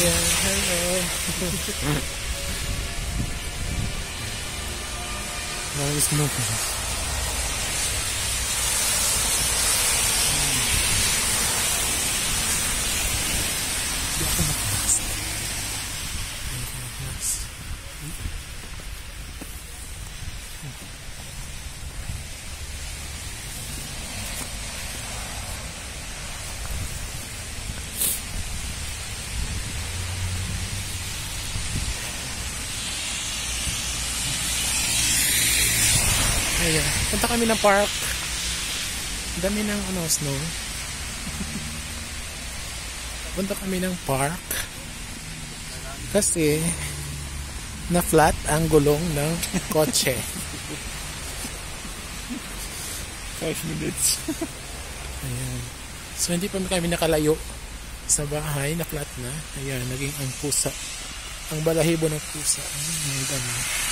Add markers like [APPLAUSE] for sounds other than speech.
Ayan, hello. Maraming snow pa. Ayan. Punta kami ng park. Dami ng ano, snow. [LAUGHS] Punta kami ng park. Kasi na flat ang gulong ng kotse. [LAUGHS] 5 minutes. [LAUGHS] Ayan. So hindi pa kami nakalayo sa bahay na flat na. Ayan, naging ang pusa. Ang balahibo ng pusa. Ang ganun.